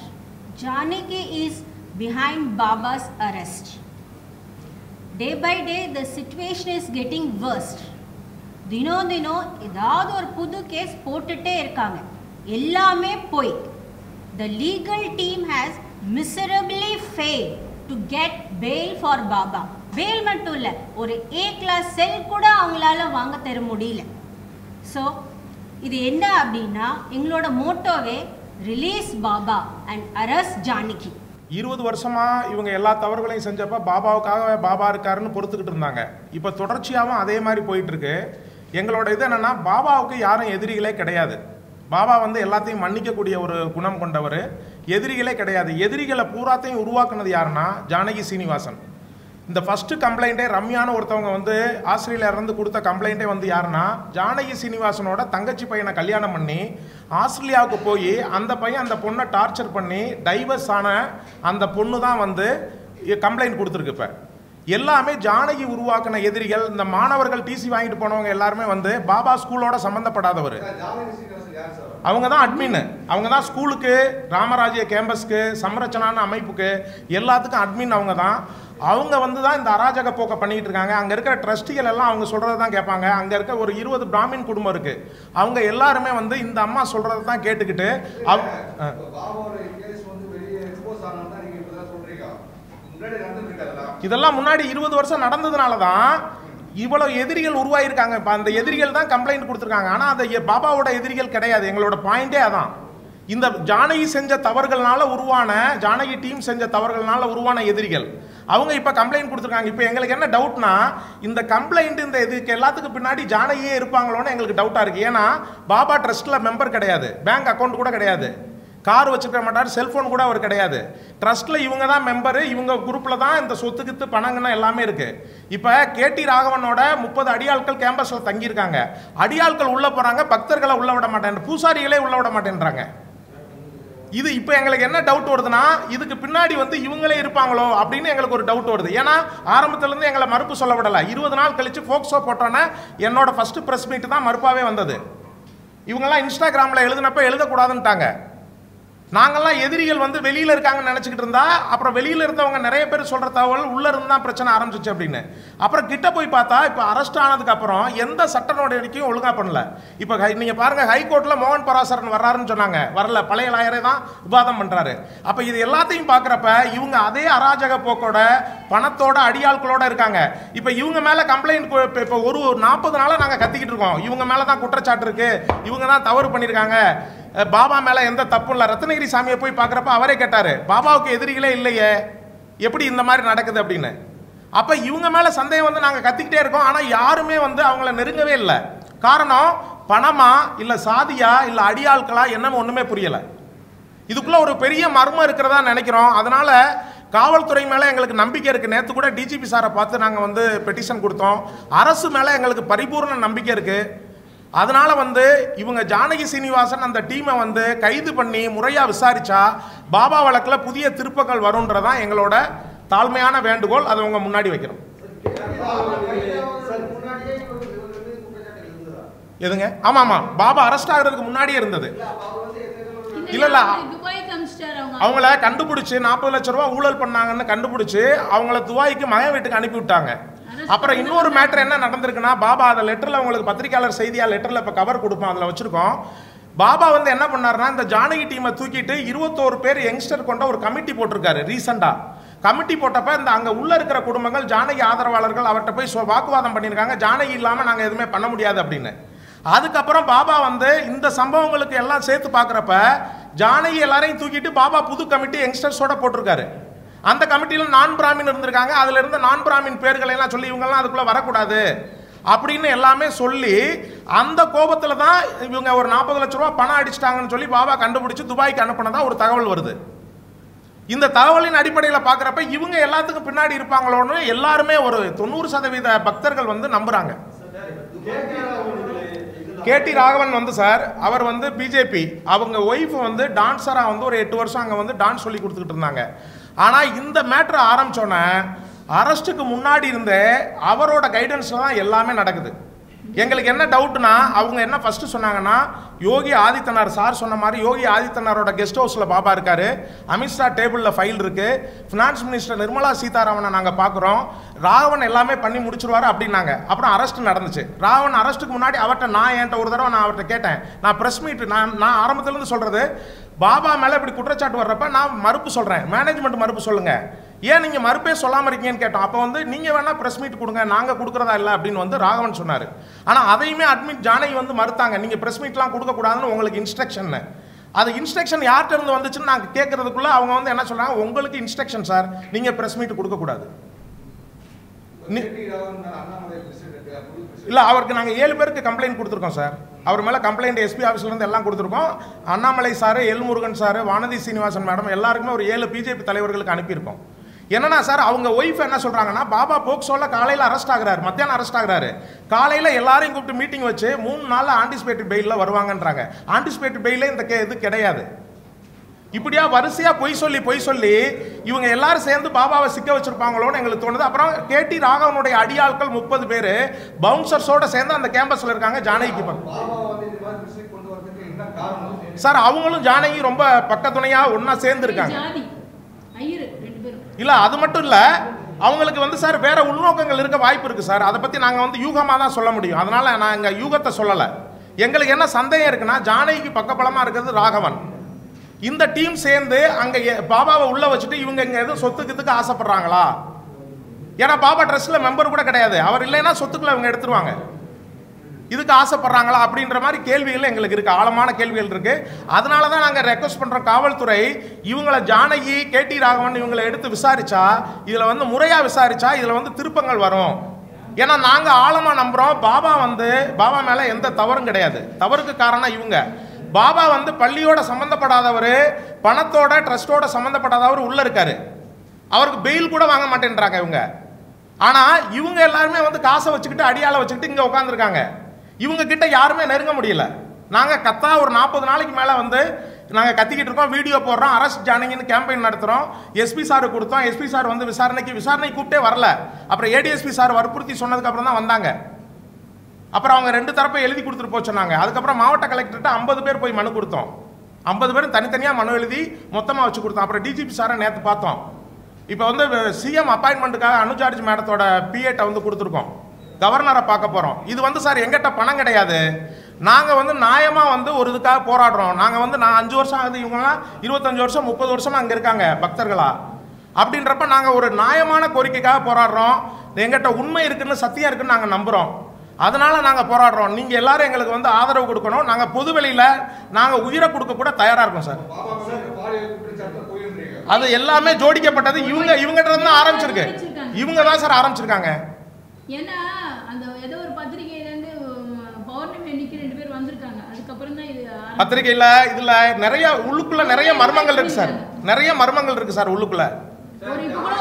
Speaker 4: Janaki is behind Baba's arrest. Day by day, the situation is getting worse. தினம் தினம் ஏதாவது ஒரு புது கேஸ் போட்டுட்டே இருக்காங்க எல்லாமே போய் the legal team has miserably fail to get bail for Baba bail மட்டும் இல்லை ஒரு ஏ கிளாஸ் செல் கூட அவங்களால வாங்க தர முடியல. ஸோ இது என்ன அப்படின்னா எங்களோட மோட்டோவே release Baba and arrest Janaki
Speaker 2: இருபது வருஷமா இவங்க எல்லா தவறுகளையும் செஞ்சப்ப பாபாவுக்காக பாபா இருக்காருன்னு பொறுத்துக்கிட்டு இருந்தாங்க. இப்போ தொடர்ச்சியாகவும் அதே மாதிரி போயிட்டு இருக்கு எங்களோட இது என்னன்னா பாபாவுக்கு யாரும் எதிரிகளே கிடையாது. பாபா வந்து எல்லாத்தையும் மன்னிக்கக்கூடிய ஒரு குணம் கொண்டவர். எதிரிகளே கிடையாது. எதிரிகளை பூராத்தையும் உருவாக்குனது யாருன்னா ஜானகி சீனிவாசன். இந்த ஃபஸ்ட்டு கம்ப்ளைண்ட்டே ரம்யான்னு ஒருத்தவங்க வந்து ஆஸ்திரேலியாவிலேருந்து கொடுத்த கம்ப்ளைண்ட்டே வந்து யாருன்னா ஜானகி சீனிவாசனோட தங்கச்சி பையனை கல்யாணம் பண்ணி ஆஸ்திரேலியாவுக்கு போய் அந்த பையன் அந்த பொண்ணை டார்ச்சர் பண்ணி டைவர்ஸ் ஆன அந்த பொண்ணு தான் வந்து கம்ப்ளைண்ட் கொடுத்துருக்கு இப்போ. எல்லாமே ஜானகி உருவாக்கின எதிரிகள் இந்த மாணவர்கள் டிசி வாங்கிட்டு போனவங்க எல்லாருமே வந்து பாபா ஸ்கூலோட
Speaker 3: சம்மந்தப்படாதவர்
Speaker 2: அவங்க தான் அட்மின் அவங்க தான் ஸ்கூலுக்கு ராமராஜ்ய கேம்பஸ்க்கு சம்ரச்சனான அமைப்புக்கு எல்லாத்துக்கும் அட்மின் அவங்க தான் அவங்க வந்து தான் இந்த அராஜக போக்கை பண்ணிக்கிட்டு இருக்காங்க. அங்கே இருக்கிற ட்ரஸ்டிகள் எல்லாம் அவங்க சொல்கிறத தான் கேட்பாங்க. அங்கே இருக்க ஒரு இருபது பிராமின் குடும்பம் இருக்குது அவங்க எல்லாருமே வந்து இந்த அம்மா சொல்கிறத தான் கேட்டுக்கிட்டு அவ் இதெல்லாம் முன்னாடி இருபது வருஷம் நடந்ததுனால தான் இவ்வளவு எதிரிகள் உருவாயிருக்காங்க. இப்போ அந்த எதிரிகள் தான் கம்ப்ளைண்ட் கொடுத்துருக்காங்க. ஆனால் அந்த பாபாவோட எதிரிகள் கிடையாது. எங்களோட பாயிண்டே அதான். இந்த ஜானகி செஞ்ச தவறுகள்னால உருவான ஜானகி டீம் செஞ்ச தவறுகள்னால உருவான எதிரிகள். அவங்க இப்போ கம்ப்ளைண்ட் கொடுத்துருக்காங்க. இப்போ எங்களுக்கு என்ன டவுட்னா இந்த கம்ப்ளைண்ட் இந்த இதுக்கு எல்லாத்துக்கும் பின்னாடி ஜானகியே இருப்பாங்களோன்னு எங்களுக்கு டவுட்டாக இருக்குது ஏன்னா பாபா ட்ரஸ்ட்டில் மெம்பர் கிடையாது. பேங்க் அக்கௌண்ட் கூட கிடையாது. கார் வச்சுருக்க மாட்டார் செல்ஃபோன் கூட அவர் கிடையாது. ட்ரஸ்ட்டில் இவங்க தான் மெம்பரு இவங்க குரூப்பில் தான் இந்த சொத்து பணங்கன்னா எல்லாமே இருக்குது இப்போ கேடி ராகவனோட முப்பது அடியாட்கள் கேம்பஸில் தங்கியிருக்காங்க. அடியாட்கள் உள்ளே போகிறாங்க பக்தர்களை உள்ளே விட மாட்டேன் பூசாரிகளே உள்ள விட மாட்டேன்றாங்க. இது இப்போ எங்களுக்கு என்ன டவுட் வருதுன்னா இதுக்கு பின்னாடி வந்து இவங்களே இருப்பாங்களோ அப்படின்னு எங்களுக்கு ஒரு டவுட் வருது. ஏன்னா ஆரம்பத்துலேருந்து எங்களை மறுப்பு சொல்ல விடலை. இருபது நாள் கழித்து ஃபோக்ஸோ போட்டோன்னே என்னோட ஃபஸ்ட்டு ப்ரெஸ் மீட் தான் மறுப்பாகவே வந்தது. இவங்கெல்லாம் இன்ஸ்டாகிராமில் எழுதினப்ப எழுதக்கூடாதுன்ட்டாங்க. நாங்கள்லாம் எதிரிகள் வந்து வெளியில் இருக்காங்கன்னு நினச்சிக்கிட்டு இருந்தா அப்புறம் வெளியில் இருந்தவங்க நிறைய பேர் சொல்கிற தகவல் உள்ளே இருந்து தான் பிரச்சனை ஆரம்பிச்சிச்சு அப்படின்னு. அப்புறம் கிட்ட போய் பார்த்தா இப்போ அரெஸ்ட் ஆனதுக்கப்புறம் எந்த சட்ட நடவடிக்கையும் ஒழுங்காக பண்ணல. இப்போ ஹை- பாருங்கள் பாருங்க மோகன் பராசரன் வர்றாருன்னு சொன்னாங்க. வரல பழைய லாயரே தான் விவாதம் பண்ணுறாரு அப்போ இது எல்லாத்தையும் பார்க்குறப்ப இவங்க அதே அராஜக போக்கோட பணத்தோட அடியாட்களோட இருக்காங்க. இப்போ இவங்க மேலே கம்ப்ளைண்ட் இப்போ ஒரு நாற்பது நாளாக நாங்கள் கத்திக்கிட்டு இருக்கோம். இவங்க மேலே தான் குற்றச்சாட்டு இருக்குது இவங்க தான் தவறு பண்ணியிருக்காங்க பாபா மேலே எந்த தப்பும் இல்லை. ரத்னகிரி சாமியை போய் பார்க்குறப்ப அவரே கேட்டார் பாபாவுக்கு எதிரிகளே இல்லையே. எப்படி இந்த மாதிரி நடக்குது? அப்படின்னு. அப்போ இவங்க மேலே சந்தேகம் வந்து நாங்கள் கத்திக்கிட்டே இருக்கோம். ஆனால் யாருமே வந்து அவங்கள நெருங்கவே இல்லை. காரணம் பணமா இல்லை சாதியா இல்லை அடியாட்களா என்னன்னு ஒன்றுமே புரியலை. இதுக்குள்ளே ஒரு பெரிய மர்மம் இருக்கிறதா நினைக்கிறோம். அதனால் காவல்துறை மேலே எங்களுக்கு நம்பிக்கை இருக்குது நேற்று கூட டிஜிபி சாரை பார்த்து நாங்கள் வந்து பெட்டிஷன் கொடுத்தோம். அரசு மேலே எங்களுக்கு பரிபூர்ண நம்பிக்கை இருக்குது அதனால் வந்து இவங்க ஜானகி சீனிவாசன் அந்த டீமை வந்து கைது பண்ணி முறையாக விசாரித்தா பாபா வழக்கில் புதிய திருப்பங்கள் வரும்ன்றதான் எங்களோட தாழ்மையான வேண்டுகோள். அதை அவங்க முன்னாடி வைக்கிறோம் எதுங்க? ஆமாம். ஆமாம் பாபா அரெஸ்ட் ஆகிறதுக்கு முன்னாடியே இருந்தது. இல்லை இல்லை. அவங்கள கண்டுபிடிச்சி நாற்பது லட்ச ரூபா ஊழல் பண்ணாங்கன்னு கண்டுபிடிச்சி அவங்கள துவாய்க்கு மகன் வீட்டுக்கு அனுப்பி விட்டாங்க அப்புறம் இன்னொரு மேட்டர் என்ன நடந்திருக்குன்னா பாபா அந்த லெட்டர்ல உங்களுக்கு பத்திரிக்கையாளர் செய்தியா லெட்டரில் இப்போ கவர் கொடுப்போம் அதில் வச்சிருக்கோம். பாபா வந்து என்ன பண்ணாருன்னா இந்த ஜானகி டீமை தூக்கிட்டு இருபத்தோரு பேர் யங்ஸ்டர் கொண்ட ஒரு கமிட்டி போட்டிருக்காரு ரீசெண்டாக கமிட்டி போட்டப்ப இந்த அங்க உள்ள இருக்கிற குடும்பங்கள் ஜானகி ஆதரவாளர்கள் அவர்கிட்ட போய் வாக்குவாதம் பண்ணியிருக்காங்க ஜானகி இல்லாம நாங்க எதுவுமே பண்ண முடியாது அப்படின்னு. அதுக்கப்புறம் பாபா வந்து இந்த சம்பவங்களுக்கு எல்லாம் சேர்த்து பார்க்குறப்ப ஜானகி எல்லாரையும் தூக்கிட்டு பாபா புது கமிட்டி யங்ஸ்டர்ஸோட போட்டிருக்காரு. அந்த கமிட்டியில் நான் பிராமின் இருந்திருக்காங்க. அதில் இருந்த நான் பிராமின் பேர்களை எல்லாம் சொல்லி இவங்கெல்லாம் அதுக்குள்ளே வரக்கூடாது. அப்படின்னு எல்லாமே சொல்லி அந்த கோபத்தில் தான் இவங்க ஒரு நாற்பது லட்ச ரூபா பணம் அடிச்சிட்டாங்கன்னு சொல்லி பாபா கண்டுபிடிச்சு துபாய்க்கு அனுப்பினதான் ஒரு தகவல் வருது. இந்த தகவலின் அடிப்படையில் பார்க்குறப்ப இவங்க எல்லாத்துக்கும் பின்னாடி இருப்பாங்களோன்னு எல்லாருமே ஒரு தொண்ணூறு சதவீத பக்தர்கள் வந்து நம்புகிறாங்க கேடி ராகவன் வந்து சார் அவர் வந்து பிஜேபி. அவங்க ஒய்ஃப் வந்து டான்ஸராக வந்து ஒரு எட்டு வருஷம் அங்கே வந்து டான்ஸ் சொல்லி கொடுத்துக்கிட்டு இருந்தாங்க. ஆனால் இந்த மேட்ரு ஆரம்பிச்சோன்னே அரெஸ்ட்டுக்கு முன்னாடி இருந்தே அவரோட கைடன்ஸில் தான் எல்லாமே நடக்குது. எங்களுக்கு என்ன டவுட்னா அவங்க என்ன ஃபஸ்ட்டு சொன்னாங்கன்னா யோகி ஆதித்யநாத் சார் சொன்ன மாதிரி யோகி ஆதித்யநாதோட கெஸ்ட் ஹவுஸில் பாபா இருக்காரு. அமித்ஷா டேபிளில் ஃபைல் இருக்கு. ஃபினான்ஸ் மினிஸ்டர் நிர்மலா சீதாராமனை நாங்கள் பார்க்குறோம் ராவன் எல்லாமே பண்ணி முடிச்சிருவாரு அப்படின்னாங்க. அப்புறம் அரெஸ்ட் நடந்துச்சு. ராவன் அரெஸ்ட்டுக்கு முன்னாடி அவர்கிட்ட நான் என்கிட்ட ஒரு தடவை நான் அவர்கிட்ட கேட்டேன். நான் ப்ரெஸ் மீட் நான் நான் ஆரம்பத்துலேருந்து சொல்கிறது பாபா மேலே இப்படி குற்றச்சாட்டு வர்றப்ப நான் மறுப்பு சொல்கிறேன் மேனேஜ்மெண்ட் மறுப்பு சொல்லுங்கள் ஏன் நீங்கள் மறுப்பே சொல்லாமல் இருக்கீங்கன்னு கேட்டோம். அப்போ வந்து நீங்கள் வேணால் ப்ரெஸ் மீட் கொடுங்க நாங்கள் கொடுக்குறதா இல்லை அப்படின்னு வந்து ராகவன் சொன்னார். ஆனால் அதையுமே அட்மிட் ஜானகி வந்து மறுத்தாங்க. நீங்கள் ப்ரெஸ் மீட்லாம் கொடுக்கக்கூடாதுன்னு உங்களுக்கு இன்ஸ்ட்ரக்ஷன் அது இன்ஸ்ட்ரக்ஷன் யார்கிட்ட இருந்து வந்துச்சுன்னு நாங்கள் கேட்கறதுக்குள்ளே அவங்க வந்து என்ன சொல்கிறாங்க உங்களுக்கு இன்ஸ்ட்ரக்ஷன் சார் நீங்கள் ப்ரெஸ் மீட் கொடுக்கக்கூடாது இல்லை அவருக்கு நாங்கள் ஏழு பேருக்கு கம்ப்ளைண்ட் கொடுத்துருக்கோம் சார் அவர் மேலே கம்ப்ளைண்ட் எஸ்பி ஆஃபீஸ்லேருந்து எல்லாம் கொடுத்துருக்கோம். Annamalai sir L Murugan sir Vanathi Srinivasan madam எல்லாருக்குமே ஒரு ஏழு பிஜேபி தலைவர்களுக்கு அனுப்பியிருக்கோம். என்னன்னா சார் அவங்க ஒய்ஃப் என்ன சொல்றாங்கன்னா பாபா போக்சோல காலையில் அரெஸ்ட் ஆகிறாரு மத்தியானம் அரெஸ்ட் ஆகிறாரு. காலையில் எல்லாரையும் கூப்பிட்டு மீட்டிங் வச்சு மூணு நாளில் ஆன்டிசிபேட்டட் பெயிலில் வருவாங்கன்றாங்க. ஆன்டிசிபேட்டட் பெயிலே இந்த கே- இது கிடையாது. இப்படியா வரிசையா பொய் சொல்லி பொய் சொல்லி இவங்க எல்லாரும் சேர்ந்து பாபாவை சிக்க வச்சிருப்பாங்களோன்னு எங்களுக்கு தோணுது. அப்புறம் கேடி ராகவனுடைய அடியாட்கள் முப்பது பேர் பவுன்சர்ஸோட சேர்ந்து அந்த கேம்பஸ்ல இருக்காங்க ஜானகிக்கு சார் அவங்களும் ஜானகி ரொம்ப பக்கத்துணையா ஒன்னா சேர்ந்து இருக்காங்க
Speaker 6: ஜாதி ஐயரு ரெண்டு பேரும்
Speaker 2: இல்லை அது மட்டும் இல்லை அவங்களுக்கு வந்து சார் வேற உள்நோக்கங்கள் இருக்க வாய்ப்பு இருக்குது சார். அதை பற்றி நாங்கள் வந்து யூகமாக தான் சொல்ல முடியும். அதனால் நான் இங்கே யூகத்தை சொல்லலை. எங்களுக்கு என்ன சந்தேகம் இருக்குன்னா ஜானகிக்கு பக்கபலமாக இருக்கிறது ராகவன். இந்த டீம் சேர்ந்து அங்கே பாபாவை உள்ளே வச்சுட்டு இவங்க இங்கே எதுவும் சொத்துக்கிறதுக்கு ஆசைப்படுறாங்களா? ஏன்னா பாபா ட்ரெஸ்ஸில் மெம்பர் கூட கிடையாது. அவர் இல்லைன்னா சொத்துக்களை இவங்க எடுத்துருவாங்க. இதுக்கு ஆசைப்படுறாங்களா அப்படின்ற மாதிரி கேள்விகள் எங்களுக்கு இருக்குது ஆழமான கேள்விகள் இருக்குது அதனால தான் நாங்கள் ரெக்வஸ்ட் பண்ணுறோம் காவல்துறை. இவங்களை ஜானகி கேடி ராகவன் இவங்களை எடுத்து விசாரிச்சா இதில் வந்து முறையாக விசாரிச்சா இதில் வந்து திருப்பங்கள் வரும். ஏன்னா நாங்கள் ஆழமாக நம்புகிறோம் பாபா வந்து பாபா மேலே எந்த தவறும் கிடையாது. தவறுக்கு காரணம் இவங்க. பாபா வந்து பள்ளியோட சம்மந்தப்படாதவர் பணத்தோட ட்ரஸ்டோட சம்மந்தப்படாதவர் உள்ளே இருக்காரு. அவருக்கு பெயில் கூட வாங்க மாட்டேன்றாங்க இவங்க. ஆனால் இவங்க எல்லாருமே வந்து காசை வச்சுக்கிட்டு அடியால வச்சுக்கிட்டு இங்கே உட்காந்துருக்காங்க இவங்க கிட்ட யாருமே நெருங்க முடியல. நாங்கள் கத்தா ஒரு நாற்பது நாளைக்கு மேலே வந்து நாங்கள் கத்திக்கிட்டு இருக்கோம் வீடியோ போடுறோம் அரஸ்ட் ஜானிங்கன்னு கேம்பெயின் நடத்துகிறோம் எஸ்பி சார் கொடுத்தோம் எஸ்பி சார் வந்து விசாரணைக்கு விசாரணை கூப்பிட்டே வரல. அப்புறம் ஏடிஎஸ்பி சார் வற்புறுத்தி சொன்னதுக்கப்புறம் தான் வந்தாங்க. அப்புறம் அவங்க ரெண்டு தரப்பை எழுதி கொடுத்துட்டு போக சொன்னாங்க. அதுக்கப்புறம் மாவட்ட கலெக்டர்கிட்ட ஐம்பது பேர் போய் மனு கொடுத்தோம். ஐம்பது பேரும் தனித்தனியாக மனு எழுதி மொத்தமாக வச்சு கொடுத்தோம். அப்புறம் டிஜிபி சாரை நேற்று பார்த்தோம். இப்போ வந்து சிஎம் அப்பாயின்மெண்ட்டுக்காக அனுஜார்ஜ் மேடத்தோட பிஏட்டை வந்து கொடுத்துருக்கோம். கவர்னரை பார்க்க போகிறோம் இது வந்து சார் எங்கிட்ட பணம் கிடையாது. நாங்கள் வந்து நியாயமாக வந்து ஒரு இதுக்காக போராடுறோம். நாங்கள் வந்து நான் அஞ்சு வருஷம் ஆகுது இவங்கலாம் இருபத்தஞ்சு வருஷம் முப்பது வருஷமாக அங்கே இருக்காங்க பக்தர்களா? அப்படின்றப்ப நாங்கள் ஒரு நியாயமான கோரிக்கைக்காக போராடுறோம். எங்கிட்ட உண்மை இருக்குன்னு சத்தியம் இருக்குன்னு நாங்கள் நம்புகிறோம் அதனால நாங்கள் போராடுறோம். நீங்கள் எல்லாரும் எங்களுக்கு வந்து ஆதரவு கொடுக்கணும். நாங்கள் பொதுவெளியில் நாங்கள் உயிரை கொடுக்க கூட தயாராக இருக்கோம் சார். அது எல்லாமே ஜோடிக்கப்பட்டது. இவங்க இவங்ககிட்ட இருந்து தான் ஆரம்பிச்சிருக்கு. இவங்க தான் சார் ஆரம்பிச்சிருக்காங்க.
Speaker 6: ஏன்னா அந்த ஏதோ ஒரு பத்திரிகையிலேருந்து பௌர்ணமி அன்னைக்கு ரெண்டு பேர் வந்திருக்காங்க. அதுக்கப்புறம் தான் இது
Speaker 2: பத்திரிக்கையில் இதில் நிறைய உள்ளுக்குள்ள நிறைய மர்மங்கள் இருக்கு சார். நிறைய மர்மங்கள் இருக்கு சார் உள்ளுக்குள்ள.
Speaker 6: ஒரு இப்போ கூட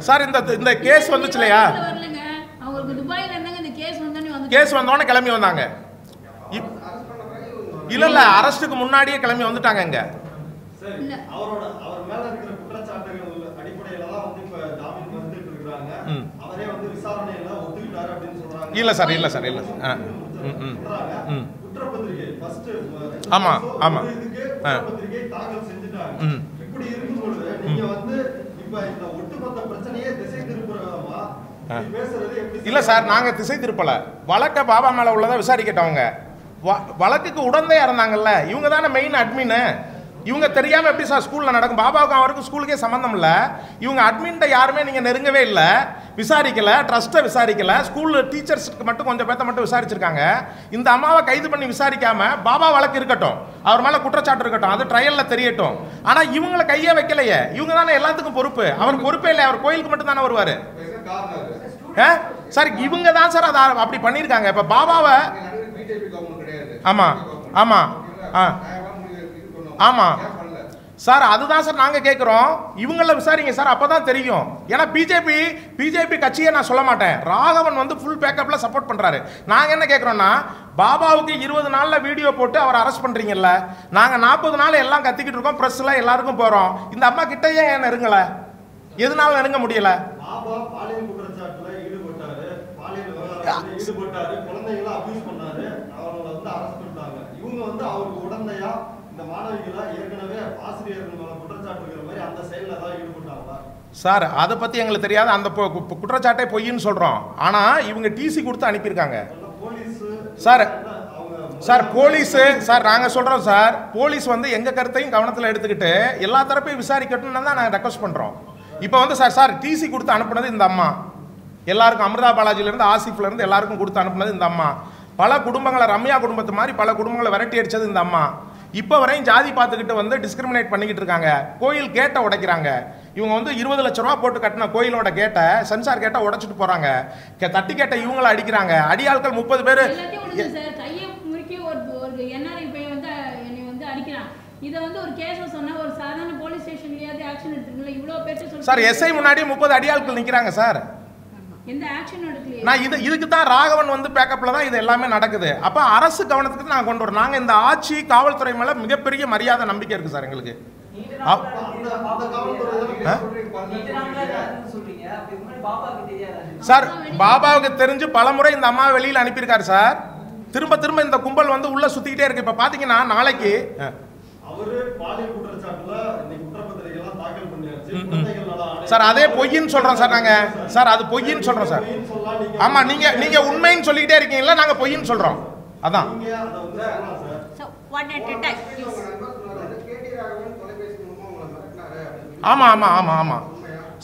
Speaker 2: சார் இந்த இந்த கேஸ் வந்துச்சு இல்லையா?
Speaker 6: வரலங்க. அவங்களுக்கு துபாயில இருந்தாங்க இந்த கேஸ் வந்தோடனே வந்து
Speaker 2: கேஸ் வந்தோடனே கிளம்பி வந்தாங்க. இப்- இல்ல இல்ல அரெஸ்ட்டுக்கு முன்னாடியே கிளம்பி வந்துட்டாங்க இங்க.
Speaker 3: அவரோட அவர் மேல இருக்கிற குற்றச்சாட்டுகள் அடிப்படையில தான் வந்து இப்ப ஜாமீன் மறுத்துட்டு இருக்காங்க
Speaker 2: ம்.
Speaker 3: அவரே வந்து விசாரணையில ஒத்துக்கிட்டாரு அப்படின்னு சொல்றாங்க.
Speaker 2: இல்ல சார் இல்ல சார் இல்ல சார். ஆ. ம் ம்.
Speaker 3: சொல்றாங்க.
Speaker 2: ம்.
Speaker 3: குற்றப்பத்திரிகை ஃபர்ஸ்ட்
Speaker 2: ஆமா, ஆமா.
Speaker 3: குற்றப்பத்திரிகை தாக்கல் செஞ்சுட்டாங்க.
Speaker 2: ம்.
Speaker 3: இப்படி இருக்கும் பொழுது நீங்க வந்து இப்ப இந்த ஒட்டுமொத்த பிரச்சனையே திசை திருப்புறமா
Speaker 2: ஆ.
Speaker 3: பேசுறது எப்படி
Speaker 2: இல்ல சார்? நாங்க திசை திருப்பல. வழக்க பாபா மேல உள்ளதை விசாரிக்கட்டவங்க. வ- வழக்குக்கு உடந்தையா இருந்தாங்கல்ல இவங்க தானே மெயின் அட்மின் இவங்க தெரியாமல் எப்படி சார் ஸ்கூலில் நடக்கும்? பாபாவுக்கும் அவருக்கும் ஸ்கூலுக்கே சம்மந்தம் இல்லை இவங்க அட்மின்ட்ட யாருமே நீங்கள் நெருங்கவே இல்லை. விசாரிக்கலை ட்ரஸ்ட்டை விசாரிக்கலை. ஸ்கூலில் டீச்சர்ஸ்க்கு மட்டும் கொஞ்சம் பேத்த மட்டும் விசாரிச்சிருக்காங்க. இந்த அம்மாவை கைது பண்ணி விசாரிக்காமல் பாபா வழக்கு இருக்கட்டும். அவர் மேலே குற்றச்சாட்டு இருக்கட்டும். அது ட்ரையலில் தெரியட்டும். ஆனால் இவங்களை கையே வைக்கலையே. இவங்க தானே எல்லாத்துக்கும் பொறுப்பு. அவர் பொறுப்பே இல்லை அவர் கோயிலுக்கு மட்டும் தானே வருவார். ஆ? சார் இவங்க தான் சார் அதை அப்படி பண்ணியிருக்காங்க. இப்போ பாபாவை ஆமாம் ஆமாம் ஆ.
Speaker 7: ஆமாம்
Speaker 2: சார் அதுதான் சார் நாங்கள் கேட்குறோம் இவங்கள விசாரிங்க சார் அப்போ தான் தெரியும். ஏன்னா பிஜேபி பிஜேபி கட்சியை நான் சொல்ல மாட்டேன். ராகவன் வந்து ஃபுல் பேக்கப்பில் சப்போர்ட் பண்ணுறாரு நாங்கள் என்ன கேட்குறோன்னா பாபாவுக்கு இருபது நாளில் வீடியோ போட்டு அவர் அரெஸ்ட் பண்ணுறீங்கல்ல நாங்கள் நாற்பது நாள் எல்லாம் கத்திக்கிட்டு இருக்கோம் ப்ரெஸ்ஸில் எல்லாருக்கும் போகிறோம் இந்த அம்மா கிட்டேயே ஏன் நெருங்கலை? எதனால நெருங்க முடியல?
Speaker 3: ஈடுபட்டாரு. குழந்தைகளை அபியூஸ் பண்ணாரு. அவங்களை வந்து அரசு இவங்க வந்து அவருக்கு உடந்தையா இந்த மாணவிகளை ஏற்கனவே ஆசிரியர்கள் மேல குற்றச்சாட்டு இருக்கிற மாதிரி அந்த செயல்ல தான் ஈடுபட்டாங்களா?
Speaker 2: சார் அதை பற்றி எங்களுக்கு தெரியாது. அந்த குற்றச்சாட்டே பொய்ன்னு சொல்கிறோம் ஆனால் இவங்க டிசி கொடுத்து அனுப்பியிருக்காங்க. சார் சார் போலீஸு சார் நாங்கள் சொல்கிறோம் சார். போலீஸ் வந்து எங்கள் கருத்தையும் கவனத்தில் எடுத்துக்கிட்டு எல்லா தரப்பையும் விசாரிக்கட்டும்னு தான் நாங்கள் ரெக்வஸ்ட் பண்ணுறோம் இப்போ வந்து சார் சார் டிசி கொடுத்து அனுப்புனது இந்த அம்மா. எல்லாருக்கும் அமிர்தா பாலாஜிலேருந்து ஆசிஃப்லேருந்து எல்லாருக்கும் கொடுத்து அனுப்புனது இந்த அம்மா. பல குடும்பங்களை ரம்யா குடும்பத்து மாதிரி பல குடும்பங்களை விரட்டி அடிச்சது இந்த அம்மா. இப்போ வரையும் ஜாதி பார்த்துக்கிட்டு வந்து டிஸ்கிரிமினேட் பண்ணிக்கிட்டு இருக்காங்க. கோயில் கேட்டை உடைக்கிறாங்க. இவங்க வந்து இருபது லட்ச ரூபா போட்டு கட்டின கோயிலோட கேட்டை சென்சார் கேட்டை உடைச்சிட்டு போகிறாங்க தட்டி கேட்டை இவங்களை அடிக்கிறாங்க. அடியாட்கள் முப்பது பேர்
Speaker 6: சார்.
Speaker 2: எஸ்ஐ முன்னாடி முப்பது அடியாட்கள் நிற்கிறாங்க சார். நான் இது இதுக்கு தான் ராகவன் வந்து பேக்கப்பில் தான் இது எல்லாமே நடக்குது. அப்போ அரசு கவனத்துக்கு நான் கொண்டு வரோம் நாங்கள் இந்த ஆட்சி காவல்துறை மேலே மிகப்பெரிய மரியாதை நம்பிக்கை இருக்குது சார் எங்களுக்கு. சார் பாபாவுக்கு தெரிஞ்சு பலமுறை இந்த அம்மா வெளியில் அனுப்பியிருக்காரு சார். திரும்ப திரும்ப இந்த கும்பல் வந்து உள்ள சுத்திக்கிட்டே இருக்கு. இப்போ பார்த்தீங்கன்னா நாளைக்கு சார் அதே பொய்ன்னு சொல்றோம் சார் நாங்க. சார் அது பொய்ன்னு சொல்றோம் சார்.
Speaker 3: பொய்ன்னு சொல்லலாம் நீங்க
Speaker 2: ஆமா நீங்க நீங்க உண்மைன்னு சொல்லிக்கிட்டே இருக்கீங்களா நாங்க பொய்ன்னு சொல்றோம். அதான்.
Speaker 3: நீங்க அதை வந்து சொல்லலாம்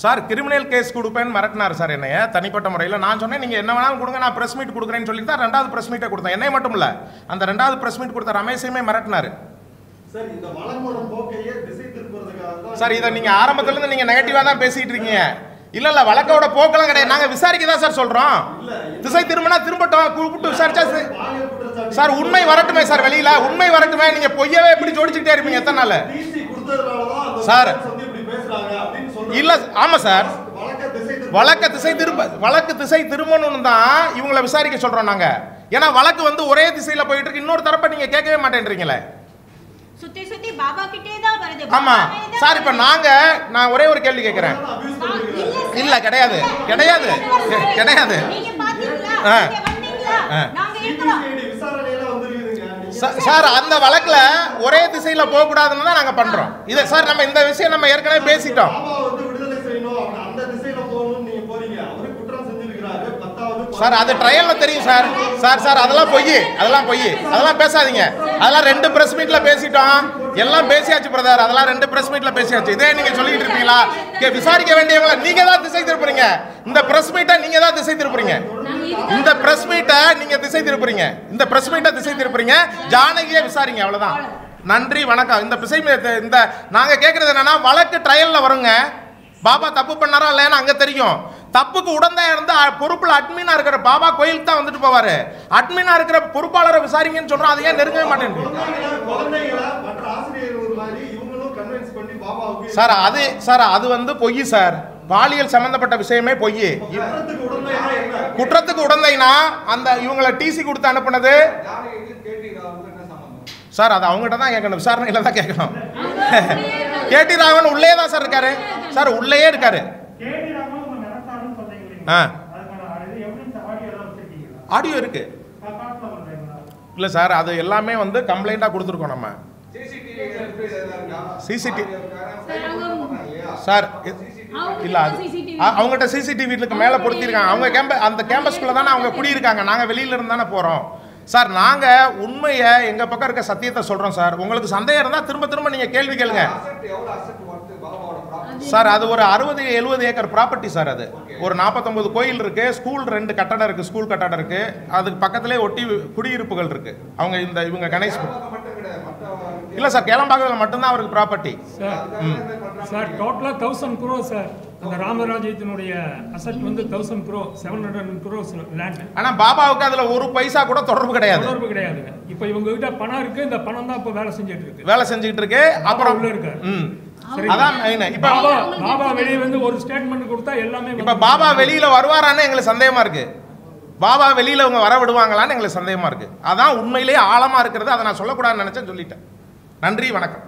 Speaker 3: சார்
Speaker 2: கிரிமினல் கேஸ் கொடுப்பேன்னு மிரட்டினார் சார் என்னைய தனிப்பட்ட முறையில். நான் சொன்னேன் நீங்கள் என்ன வேணாலும் கொடுங்க நான் ப்ரெஸ் மீட் கொடுக்குறேன்னு சொல்லி தான் ரெண்டாவது ப்ரெஸ் மீட்டை கொடுத்தேன். என்னை மட்டும் இல்லை அந்த ரெண்டாவது ப்ரெஸ் மீட் கொடுத்த ரமேஷையுமே மிரட்டினார்.
Speaker 3: சார் இந்த வழக்கோட போக்கையே திசை
Speaker 2: சார் இதை நீங்கள் ஆரம்பத்துலேருந்து நீங்கள் நெகட்டிவாக தான் பேசிகிட்டு இருக்கீங்க. இல்லை இல்லை வழக்கோட போக்கெல்லாம் கிடையாது. நாங்கள் விசாரிக்க தான் சார் சொல்கிறோம் திசை திரும்பினா திரும்பட்டும் கூப்பிட்டு விசாரிச்சா சார். உண்மை வரட்டுமே சார் வெளியில. உண்மை வரட்டுமே. நீங்க பொய்யவே இப்படி ஜோடிச்சுக்கிட்டே இருப்பீங்க எத்தனை நாள்? சார். இல்ல ஆமா சார்.
Speaker 3: வழக்க திசை
Speaker 2: வழக்க திசை திரும்ப வழக்கு திசை திரும்பணும்னு தான் இவங்களை விசாரிக்க சொல்றோம் நாங்க. ஏன்னா வழக்கு வந்து ஒரே திசையில போயிட்டு இருக்கு. இன்னொரு தரப்பை நீங்க கேட்கவே மாட்டேன்றீங்களே.
Speaker 4: சுத்தி சுத்தி பாபா கிட்டே தான் வருது.
Speaker 2: ஆமா.
Speaker 4: பாபாவே தான்
Speaker 2: சார் இப்ப. நாங்க நான் ஒரே ஒரு கேள்வி
Speaker 4: ஆ, இல்ல
Speaker 2: கிடையாது. கிடையாது. கிடையாது. சார் அந்த வழக்குல ஒரே திசையில போக கூடாதுன்னு தான் நாங்க பண்றோம். இதை சார் நம்ம இந்த விஷயம் நம்ம ஏற்கனவே பேசிட்டோம்
Speaker 3: பாபாவை வந்து விடுதலை செய்யணும் அப்படி அந்த திசையில போகணும்னு நீங்க போறீங்க அவரு குற்றம் செஞ்சிருக்கிறாரு பத்தாவது
Speaker 2: சார் அது ட்ரையலில் தெரியும் சார். சார் சார் அதெல்லாம் பொய் அதெல்லாம் பொய் அதெல்லாம் பேசாதீங்க. அதெல்லாம் ரெண்டு ப்ரெஸ் மீட்டில் பேசிட்டோம். எல்லாம் பேசியாச்சு பிரதர் அதெல்லாம் ரெண்டு ப்ரெஸ் மீட்டில் பேசியாச்சு. இதே நீங்கள் சொல்லிட்டு இருக்கீங்களா? விசாரிக்க வேண்டியவங்கள நீங்கள் தான் திசை திருப்புறீங்க. இந்த ப்ரெஸ் மீட்டை நீங்கள் தான் திசை திருப்புறீங்க. இந்த பிரஸ் மீட்டை நீங்க திசை திருப்புறீங்க. இந்த பிரஸ் மீட்டை திசை திருப்புறீங்க. ஜானகியை விசாரிங்க அவ்வளவுதான். நன்றி வணக்கம். இந்த பிசை இந்த நாங்க கேட்குறது என்னன்னா வழக்கு ட்ரையல்ல வருங்க. பாபா தப்பு பண்ணாரா இல்லையான்னு அங்க தெரியும். தப்புக்கு உடந்தையா இருந்து அ- பொறுப்புல அட்மினா இருக்கிற பாபா கோயிலுக்கு தான் வந்துட்டு போவாரு. அட்மினா இருக்கிற பொறுப்பாளரை விசாரிங்கன்னு சொல்றோம் அதை ஏன் நெருங்கவே மாட்டேங்குது?
Speaker 3: குழந்தைகளை குழந்தைகளை மற்ற ஆசிரியர்கள் மாதிரி இவங்களும் கன்வின்ஸ் பண்ணி பாபாவுக்கு
Speaker 2: சார் அது சார் அது வந்து பொய் சார் பாலியல் சம்பந்தப்பட்ட விஷயமே பொய்.
Speaker 3: குற்றத்துக்கு உடந்தையா என்ன
Speaker 2: குற்றத்துக்கு உடந்தைனா அந்த இவங்களை டிசி கொடுத்து அனுப்புனது? சார் அது அவங்ககிட்ட தான் கேட்கணும். விசாரணையில தான் கேட்கணும். கேடி ராகவன் உள்ளே தான் சார் இருக்காரு. சார் உள்ளேயே இருக்காரு
Speaker 1: கேடி ராமன் உங்க நடத்தாருன்னு சொல்றீங்க
Speaker 2: ஆ.
Speaker 1: ஆடியோ
Speaker 2: இருக்கு. இல்லை சார் அது எல்லாமே வந்து கம்ப்ளைண்ட்டாக கொடுத்துருக்கோம் நம்ம.
Speaker 7: சிசிடிவி.
Speaker 6: சார்,
Speaker 2: இல்ல அது அவங்ககிட்ட சிசிடிவி வீட்டுக்கு மேலே பொருத்திருக்காங்க. அவங்க கேம்ப அந்த கேம்பஸ்குள்ள தானே அவங்க குடியிருக்காங்க. நாங்கள் வெளியில இருந்து தானே போகிறோம் சார் நாங்கள் உண்மையை எங்கள் பக்கம் இருக்க சத்தியத்தை சொல்கிறோம் சார். உங்களுக்கு சந்தேகம் இருந்தால் திரும்ப திரும்ப நீங்கள் கேள்வி கேளுங்க
Speaker 7: அசெட் எவ்வளவு அசெட் ஒர்த்து பாபாவோட ப்ராப்பர்ட்டி
Speaker 2: சார் அது ஒரு அறுபது எழுபது ஏக்கர் ப்ராப்பர்ட்டி சார் அது. ஒரு நாற்பத்தொம்பது கோயில் இருக்கு ஸ்கூல் ரெண்டு கட்டடம் இருக்கு ஸ்கூல் கட்டடம் இருக்கு. அதுக்கு பக்கத்திலே ஒட்டி குடியிருப்புகள் இருக்கு. அவங்க இந்த இவங்க கணேஷ் இல்லை சார் கேளம்பாக்கத்தில் மட்டும்தான் அவருக்கு ப்ராப்பர்ட்டி
Speaker 1: சார் சார் டோட்டலாக தௌசண்ட் க்ரோ சார். அந்த ராமராஜ்யத்தினுடைய அசட் வந்து thousand crore seven hundred crores land
Speaker 2: ஆனால் பாபாவுக்கு அதில் ஒரு பைசா கூட தொடர்பு கிடையாது.
Speaker 1: தொடர்பு கிடையாதுங்க இப்போ இவங்க கிட்ட பணம் இருக்கு இந்த பணம் தான் இப்போ வேலை செஞ்சுட்டு இருக்கு.
Speaker 2: வேலை செஞ்சுக்கிட்டு இருக்கு அப்புறம்
Speaker 1: உள்ள இருக்காரு.
Speaker 2: அதான் இப்போ
Speaker 1: பாபா வெளியே வந்து ஒரு ஸ்டேட்மெண்ட் கொடுத்தா எல்லாமே
Speaker 2: இப்போ பாபா வெளியில வருவாரான்னு எங்களுக்கு சந்தேகமா இருக்கு. பாபா வெளியில அவங்க வர விடுவாங்களான்னு எங்களுக்கு சந்தேகமா இருக்கு. அதான் உண்மையிலேயே ஆழமா இருக்கிறது. அதை நான் சொல்லக்கூடாதுன்னு நினைச்சேன் சொல்லிட்டேன். நன்றி வணக்கம்.